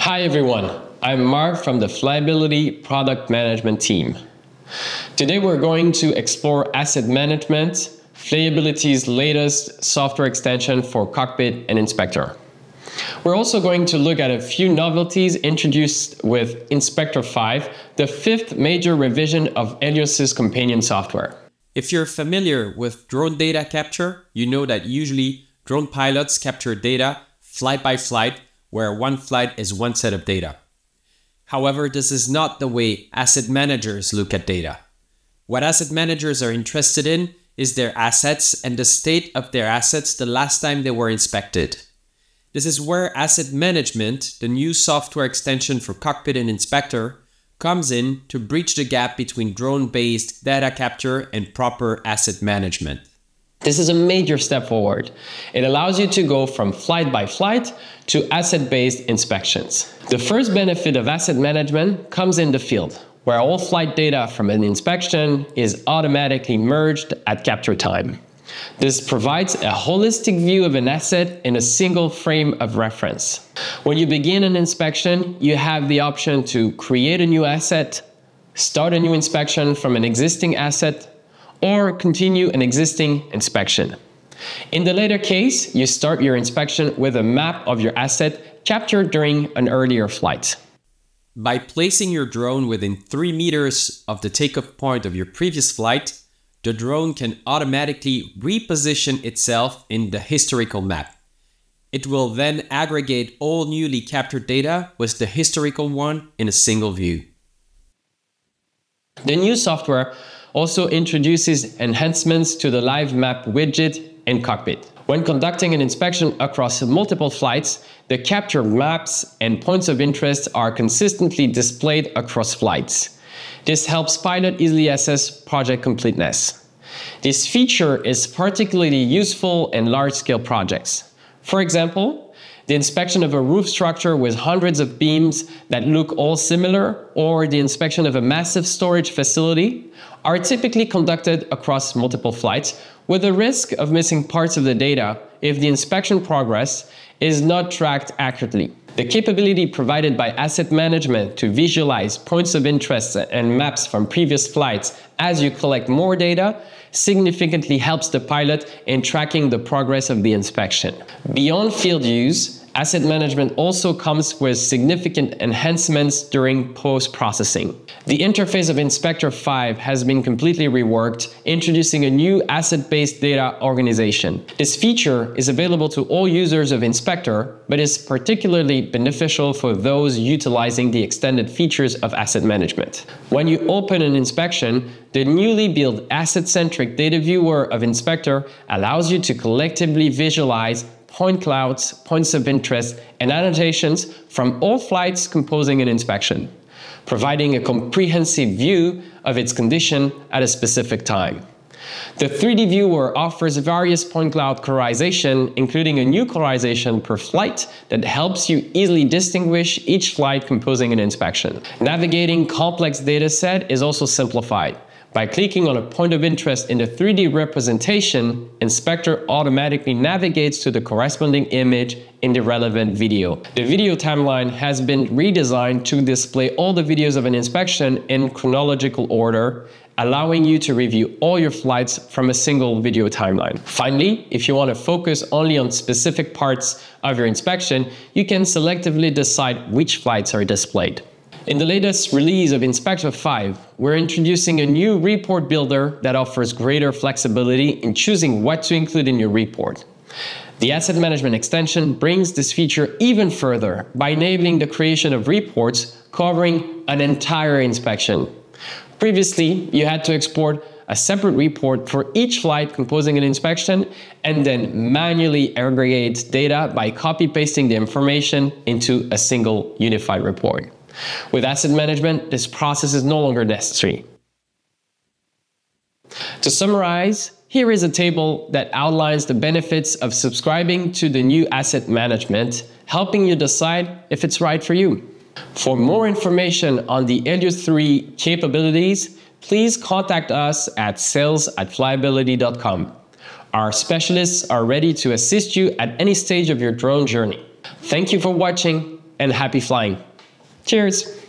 Hi everyone, I'm Mark from the Flyability Product Management team. Today we're going to explore asset management, Flyability's latest software extension for Cockpit and Inspector. We're also going to look at a few novelties introduced with Inspector 5, the fifth major revision of Elios's companion software. If you're familiar with drone data capture, you know that usually drone pilots capture data flight by flight, where one flight is one set of data. However, this is not the way asset managers look at data. What asset managers are interested in is their assets and the state of their assets the last time they were inspected. This is where Asset Management, the new software extension for Cockpit and Inspector, comes in to bridge the gap between drone based data capture and proper asset management. This is a major step forward. It allows you to go from flight by flight to asset based inspections. The first benefit of asset management comes in the field, where all flight data from an inspection is automatically merged at capture time. This provides a holistic view of an asset in a single frame of reference. When you begin an inspection, you have the option to create a new asset, start a new inspection from an existing asset, or continue an existing inspection. In the later case, you start your inspection with a map of your asset captured during an earlier flight. By placing your drone within 3 meters of the takeoff point of your previous flight, the drone can automatically reposition itself in the historical map. It will then aggregate all newly captured data with the historical one in a single view. The new software also introduces enhancements to the live map widget in cockpit. When conducting an inspection across multiple flights, the captured maps and points of interest are consistently displayed across flights. This helps pilot easily assess project completeness. This feature is particularly useful in large-scale projects. For example, the inspection of a roof structure with hundreds of beams that look all similar, or the inspection of a massive storage facility, are typically conducted across multiple flights with the risk of missing parts of the data if the inspection progress is not tracked accurately. The capability provided by asset management to visualize points of interest and maps from previous flights as you collect more data significantly helps the pilot in tracking the progress of the inspection. Beyond field use, Asset management also comes with significant enhancements during post-processing. The interface of Inspector 5 has been completely reworked, introducing a new asset-based data organization. This feature is available to all users of Inspector, but is particularly beneficial for those utilizing the extended features of asset management. When you open an inspection, the newly built asset-centric data viewer of Inspector allows you to collectively visualize point clouds, points of interest, and annotations from all flights composing an inspection, providing a comprehensive view of its condition at a specific time. The 3D viewer offers various point cloud colorization, including a new colorization per flight that helps you easily distinguish each flight composing an inspection. Navigating complex data set is also simplified. By clicking on a point of interest in the 3D representation, Inspector automatically navigates to the corresponding image in the relevant video. The video timeline has been redesigned to display all the videos of an inspection in chronological order, allowing you to review all your flights from a single video timeline. Finally, if you want to focus only on specific parts of your inspection, you can selectively decide which flights are displayed. In the latest release of Inspector 5, we're introducing a new report builder that offers greater flexibility in choosing what to include in your report. The Asset Management extension brings this feature even further by enabling the creation of reports covering an entire inspection. Previously, you had to export a separate report for each flight composing an inspection and then manually aggregate data by copy pasting the information into a single unified report. With asset management, this process is no longer necessary. To summarize, here is a table that outlines the benefits of subscribing to the new asset management, helping you decide if it's right for you. For more information on the Elios 3 capabilities, please contact us at sales at flyability.com. Our specialists are ready to assist you at any stage of your drone journey. Thank you for watching and happy flying. Cheers!